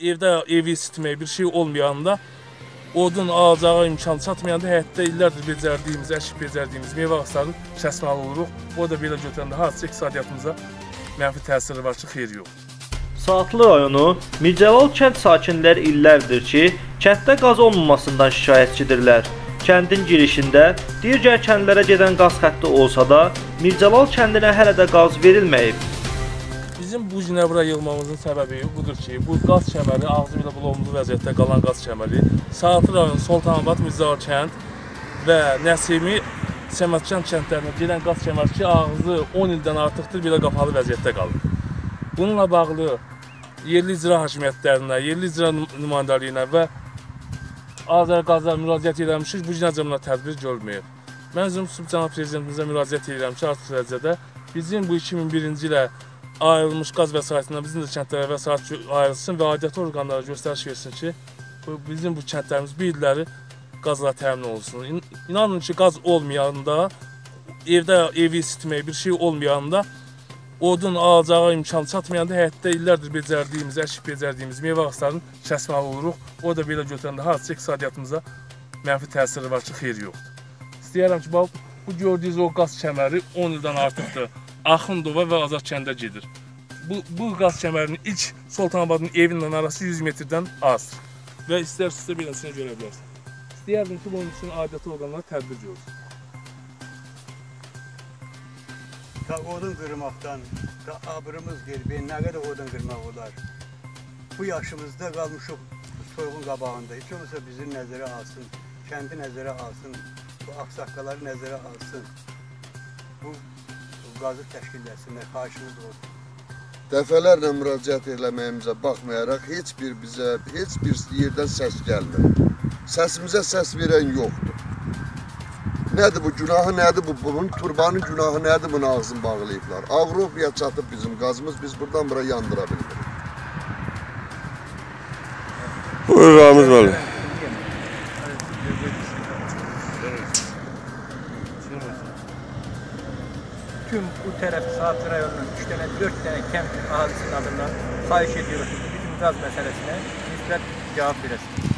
evdə evi isitmək bir şey olmayanda odun alacağı imkan çatmayanda həyatda illərdir becərdiyimiz, əşib becərdiyimiz meyvə ağaclarını kəsməli oluruq. O da belə götürəndə hardasa iqtisadiyyatımıza mənfi təsiri var ki, xeyri yoxdur. Saatlı rayonu Mircəlal kənd sakinləri illərdir ki, kənddə qaz olmamasından şikayətçidirlər. Kəndin girişində digər kəndlərə gedən qaz xətti olsa da, Mircəlal kəndinə hələ də qaz verilməyib. Bizim bu günə bura yığmamızın səbəbi budur ki, bu qaz kəməri ağzı ilə bulunduğu vəziyyətdə qalan qaz kəməri Saatlı rayon Sultanabad Mircəlal kənd və Nəsimi Səmətkən kəndlərinə gedən qaz kəməri ki, ağzı 10 ildən artıqdır belə qapalı vəziyyətdə qalıb. Bununla bağlı yerli icra hakimiyyətlərinə, yerli icra nümayəndəliyinə və Azərqazlar müraciət etmişik, bu günəcə buna tədbir görməyib. Mən özüm cənab prezidentimizə müraciət edirəm ki, artıq dərəcədə bizim bu 2001-ci ilə ayrılmış qaz vəsaitindən bizim də kəndlərə vəsait ayrılsın və aidiyyatı orqanlara göstəriş versin ki, bu, bizim bu kəndlərimiz bir illəri qazla təmin olunsun. İn inanın ki, qaz olmayanda, evdə evi isitmək bir şey olmayanda, odun alacağı imkan çatmayanda həyatda illərdir becərdiyimiz, əşib becərdiyimiz meyvə ağaclarını kəsməli oluruq. O da belə götürəndə hardasa iqtisadiyyatımıza mənfi təsiri var ki, xeyri yoxdur. İstəyərəm ki, bu gördüyünüz o qaz kəməri 10 ildən artıqdır. Axundova və Azad kəndə gedir. Bu, bu qaz kəmərinin ilk Sultanabadın evindən arası 100 metrdən azdır. Və istər-istə beləsini görə bilərsiniz. İstəyərdim ki, bunun üçün aidiyyatı orqanlar tədbir görsün. Ta odun qırmaqdan, ta abrımız gelib, nə qədər odun qırmaq olar. Bu yaşımızda qalmışıq soyğun qabağında. Heç olmasa bizi nəzərə alsın, kəndi nəzərə alsın, bu ağsaqqaları nəzərə alsın. Bu qazı təşkil etsinlər, xahişimiz olsun. Dəfələrlə müraciət eləməyimizə baxmayaraq heç bir bizə heç bir yerdən səs gəlmir. Səsimizə səs verən yoxdur. Nədir bu günahı nədir bu bunun turbanın günahı nədir bunu ağzını bağlayıblar. Avropaya çatıb bizim qazımız biz buradan bura yandıra bilmirik. Buyur Ramiz müəllim. tüm bu taraf sağ Karayolu'nun 3 tane 4 tane kent ahalisinin adından sahiş ediyoruz. Bütün gaz meselesine müsbet cevap veresin.